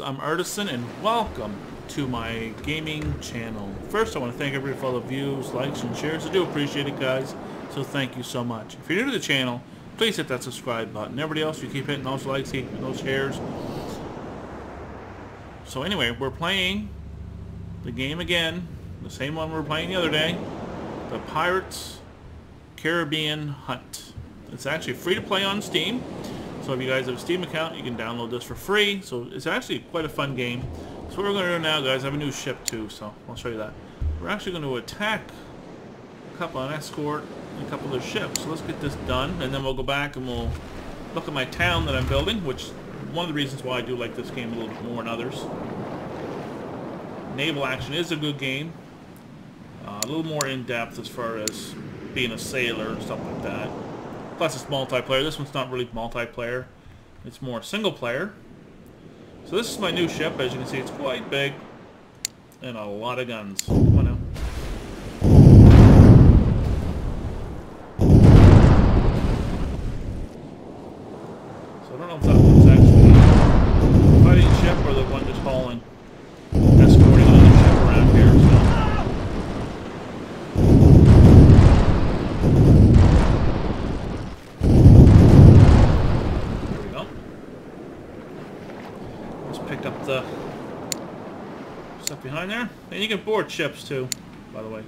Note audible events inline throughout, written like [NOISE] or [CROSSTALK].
I'm Artisan and welcome to my gaming channel. First I want to thank everybody for all the views, likes, and shares. I do appreciate it guys, so thank you so much. If you're new to the channel, please hit that subscribe button. Everybody else, you keep hitting those likes, keep those shares. So anyway, we're playing the game again, the same one we were playing the other day, the Pirates Caribbean Hunt. It's actually free to play on Steam. So if you guys have a Steam account, you can download this for free. So it's actually quite a fun game. So what we're going to do now, guys, I have a new ship too, so I'll show you that. We're actually going to attack a couple, an escort, and a couple of ships. So let's get this done, and then we'll go back and we'll look at my town that I'm building, which one of the reasons why I do like this game a little bit more than others. Naval Action is a good game. Uh, a little more in-depth as far as being a sailor and stuff like that. Plus it's multiplayer. This one's not really multiplayer. It's more single player. So this is my new ship. As you can see, it's quite big. And a lot of guns. Come on now. So I don't know if that one's actually a fighting ship or the one just hauling, escorting another ship around here. So. There we go. Just picked up the stuff behind there. And you can board ships too, by the way.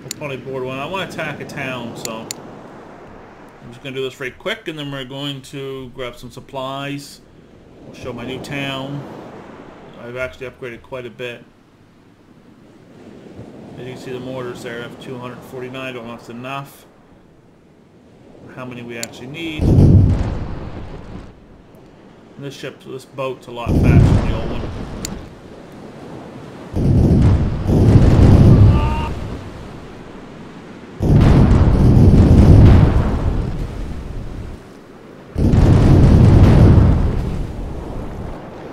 We'll probably board one. I want to attack a town, so I'm just going to do this very quick, and then we're going to grab some supplies. We'll show my new town. I've actually upgraded quite a bit. As you can see the mortars there, have 249. I don't know if enough. How many we actually need. This ship, this boat's a lot faster than the old one.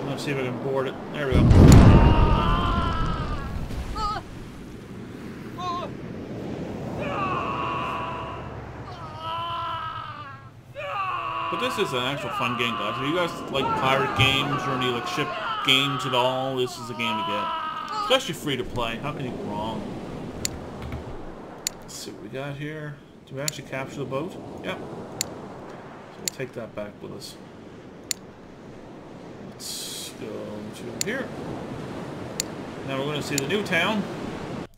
Let's see if I can board it. There we go. But this is an actual fun game, guys. If you guys like pirate games or any like ship games at all, this is a game to get. Especially free to play. How can you go wrong? Let's see what we got here. Do we actually capture the boat? Yep. So we'll take that back with us. Let's go to here. Now we're going to see the new town.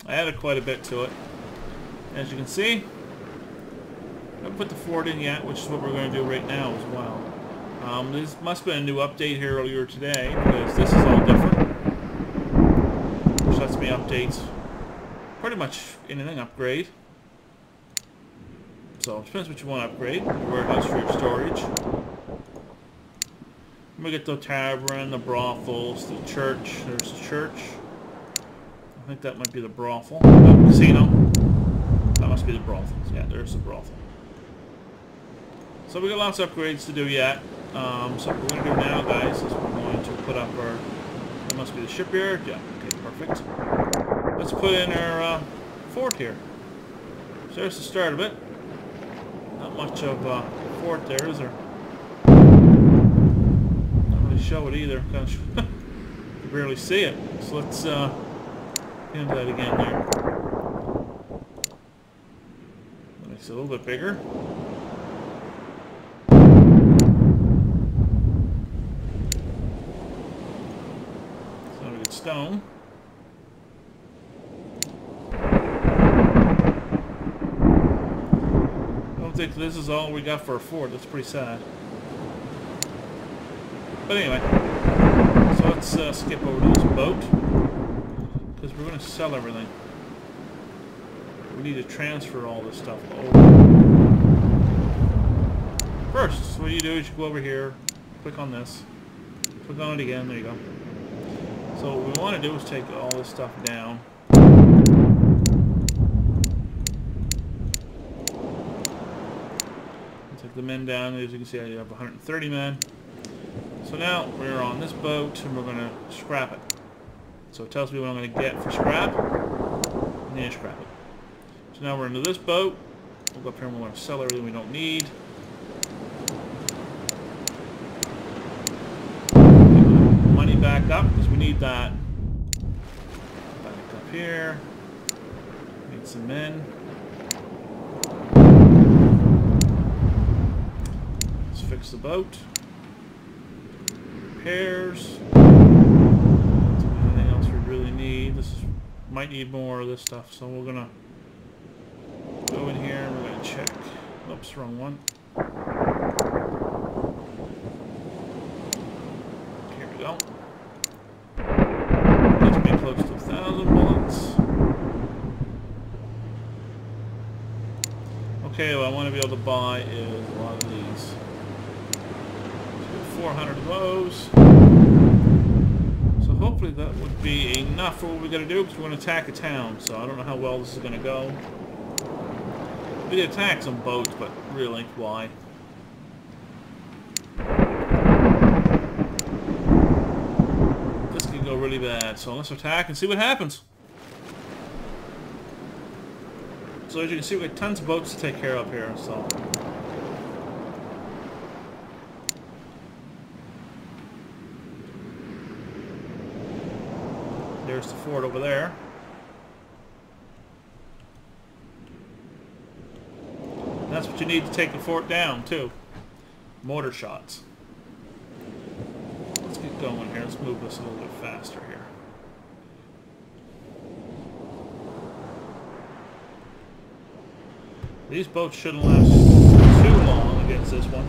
I added quite a bit to it. As you can see, haven't put the fort in yet, which is what we're going to do right now as well. Um, this must have been a new update here earlier today, because this is all different. Which lets me update pretty much anything upgrade. So, it depends what you want to upgrade. Warehouse for your storage. We get the tavern, the brothels, the church. There's the church. I think that might be the brothel. Oh, casino. That must be the brothels. Yeah, there's the brothel. So we got lots of upgrades to do yet. Um, so what we're going to do now, guys, is we're going to put up our... That must be the shipyard. Yeah, okay, perfect. Let's put in our uh, fort here. So there's the start of it. Not much of a fort there, is there? Not really show it either. Of [LAUGHS] you barely see it. So let's uh, that again there. Makes it a little bit bigger. So we get stone. I don't think this is all we got for a fort. That's pretty sad. But anyway, so let's uh, skip over to this boat because we're going to sell everything. We need to transfer all this stuff over. First, what you do is you go over here, click on this, click on it again, there you go. So what we want to do is take all this stuff down. Take the men down, as you can see I have 130 men. So now we're on this boat and we're going to scrap it. So it tells me what I'm going to get for scrap, and then scrap it. So now we're into this boat. We'll go up here and we're going to sell everything we don't need. Money back up because we need that. Back up here. Need some men. Let's fix the boat. Repairs. Anything else we really need? This is, might need more of this stuff, so we're gonna go in here and we're gonna check. Oops, wrong one. Here we go. Needs to be close to a thousand bullets. Okay, what I want to be able to buy is a lot of these. So 400 of those. So hopefully that would be enough for what we got to do because we're going to attack a town. So I don't know how well this is going to go. We did attack some boats, but really, why? This could go really bad, so let's attack and see what happens. So as you can see, we have tons of boats to take care of here, so... There's the fort over there. That's what you need to take the fort down, too. Mortar shots. Let's get going here. Let's move this a little bit faster here. These boats shouldn't last too long against this one.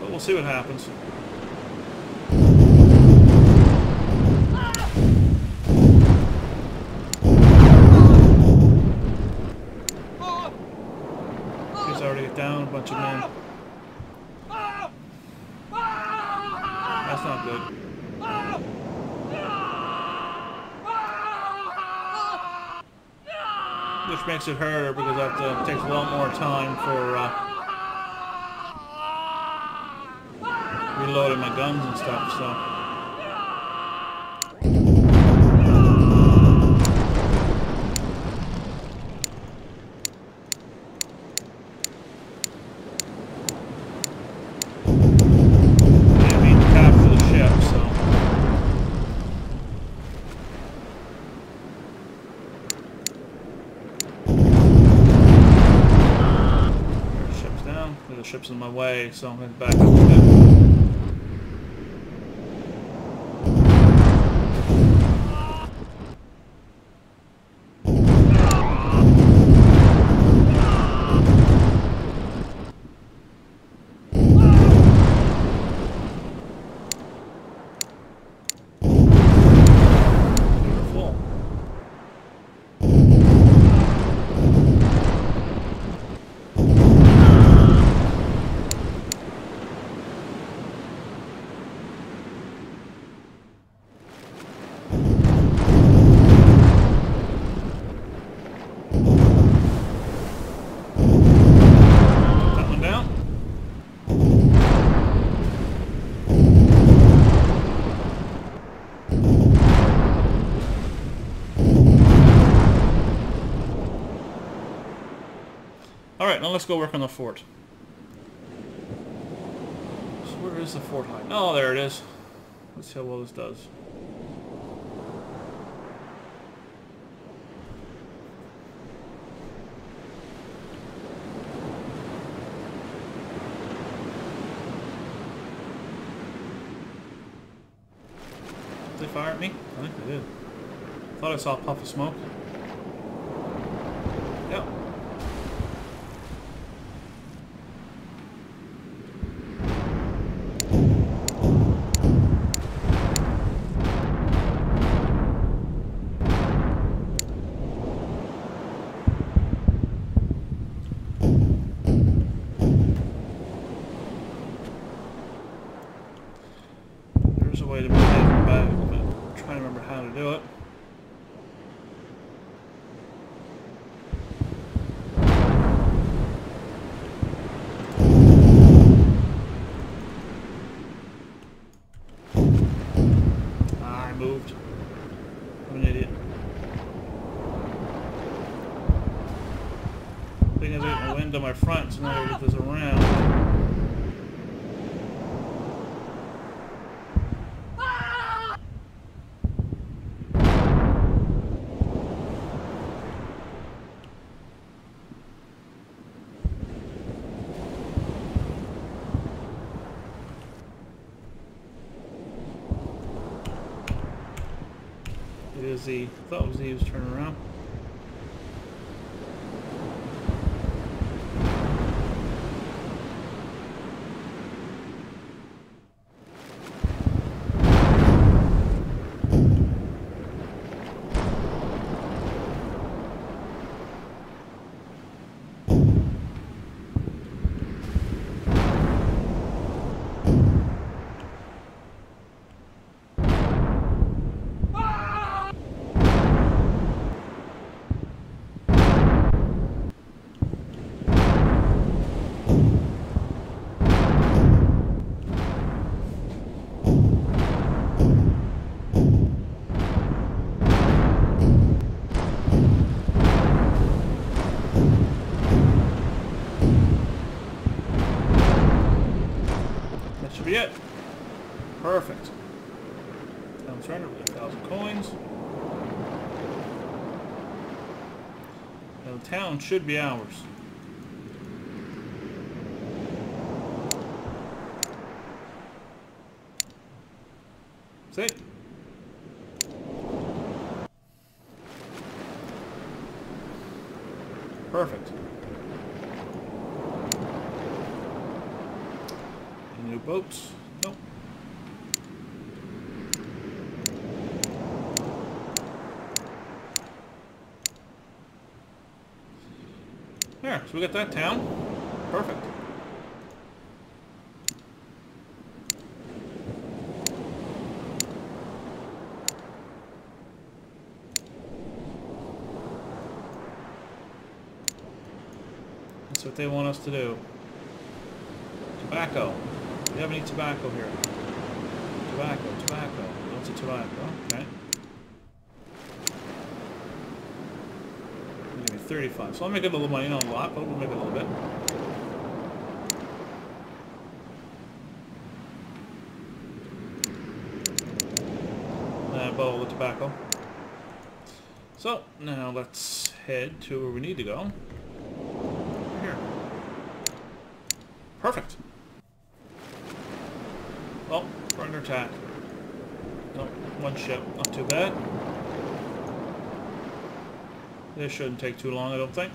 But we'll see what happens. He's already down a bunch of men. That's not good. It harder because that uh, takes a lot more time for uh, reloading my guns and stuff, so... Didn't mean to capture the ship, so... There's ship's ship's in my way, so I'm going to back up a bit. We're full. That one down. Alright, now let's go work on the fort. So where is the fort hide? Oh, there it is. Let's see how well this does. Did they fire at me? I think they did. Thought I saw a puff of smoke. him to my front so now I get this around. Ah! Should be it. Perfect. Town surrender with a thousand coins. Now the town should be ours. See? Perfect. Any new boats? Nope. There, so we got that town. Perfect. That's what they want us to do. Tobacco. Do you have any tobacco here? Tobacco, tobacco. Lots of tobacco. Okay. Give me 35. So I'll make a little money, not a lot, but we'll make a little bit. And bought all the tobacco. So, now let's head to where we need to go. Here. Perfect. Oh, we're under attack. Nope, one ship. Not too bad. This shouldn't take too long, I don't think.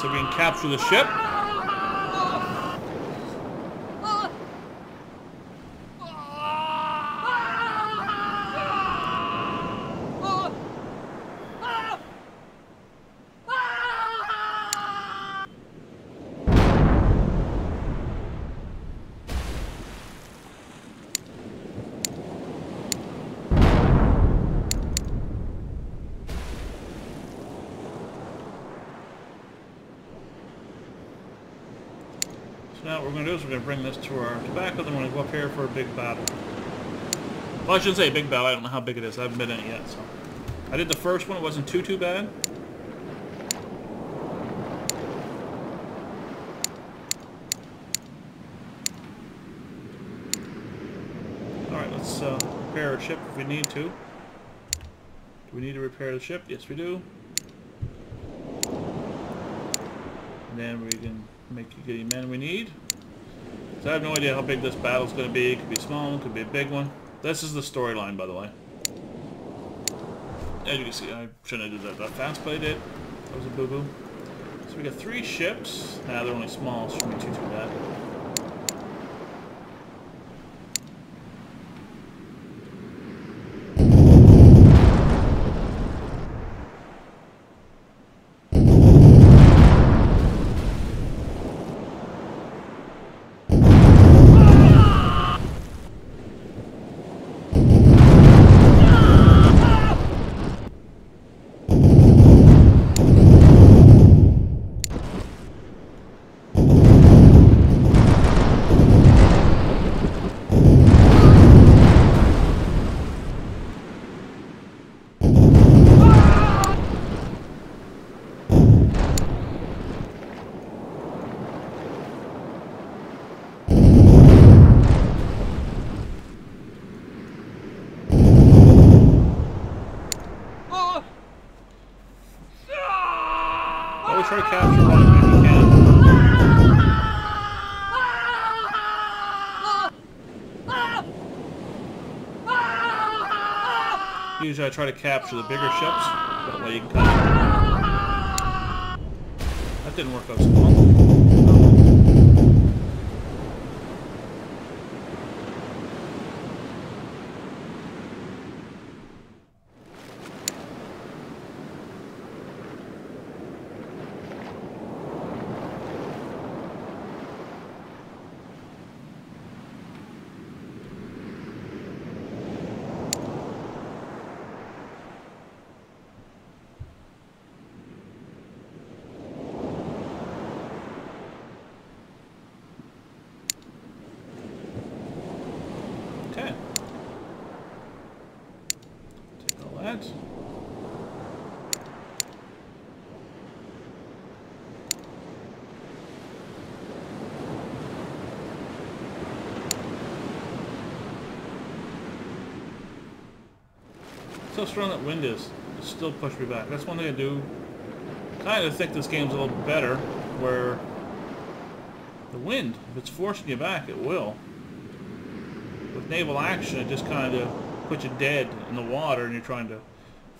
So capture the ship. Now what we're going to do is we're going to bring this to our tobacco, then we're going to go up here for a big battle. Well, I shouldn't say big battle, I don't know how big it is, I haven't been in it yet, so. I did the first one, it wasn't too, too bad. Alright, let's uh, repair our ship if we need to. Do we need to repair the ship? Yes, we do. And then we can make the men we need. So I have no idea how big this battle's going to be. It could be small, it could be a big one. This is the storyline, by the way. As you can see, I shouldn't have did that that fast, but I did. That was a boo-boo. So we got three ships. Nah, they're only small, so shouldn't be too, too bad. Try to capture the bigger ships. That way you can of... That didn't work out so well. Okay. Take all that. So strong that wind is. It still push me back. That's one thing I do. Kind of think this game's a little better, where the wind, if it's forcing you back, it will with naval action, it just kind of puts you dead in the water and you're trying to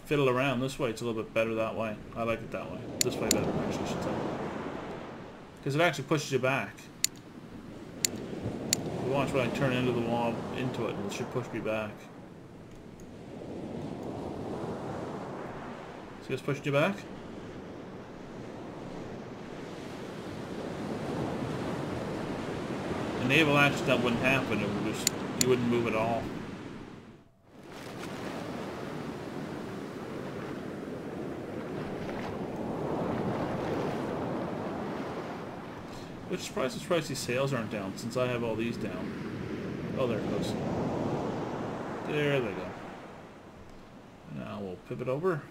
fiddle around. This way, it's a little bit better that way. I like it that way. This way better, actually, I should say. Because it actually pushes you back. Watch when I turn into the wall, into it, and it should push me back. See it's pushing you back? The naval action, that wouldn't happen. It would just you wouldn't move at all. Which surprised surprised these sails aren't down since I have all these down. Oh, there it goes. There they go. Now we'll pivot over.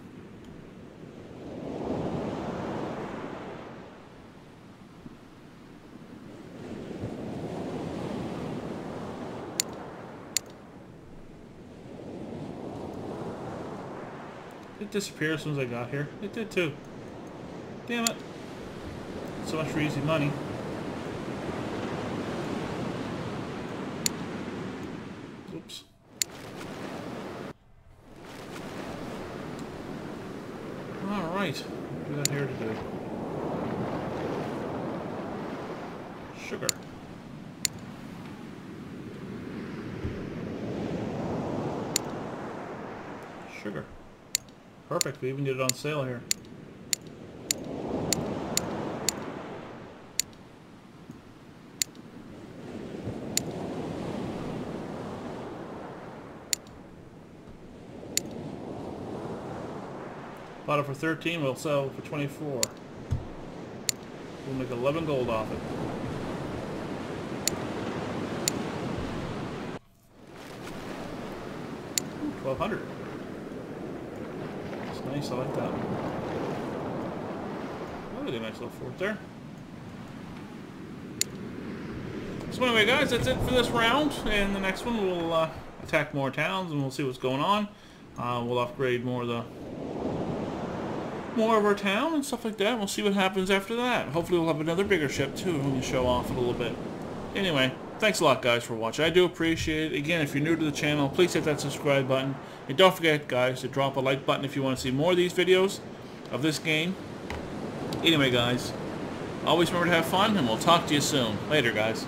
It disappeared as soon as I got here. It did too. Damn it. So much for easy money. Oops. Alright. Do got here to do? Sugar. Sugar. Perfect, we even get it on sale here. Bought it for 13, we'll sell for 24. We'll make 11 gold off it. Twelve hundred. I like that. We got a nice little fort there. So anyway, guys, that's it for this round. And the next one, we'll uh, attack more towns, and we'll see what's going on. Uh, we'll upgrade more of the more of our town and stuff like that. We'll see what happens after that. Hopefully we'll have another bigger ship too and we can show off a little bit. Anyway, thanks a lot guys for watching. I do appreciate it. Again, if you're new to the channel, please hit that subscribe button. And don't forget guys to drop a like button if you want to see more of these videos of this game. Anyway guys, always remember to have fun and we'll talk to you soon. Later guys.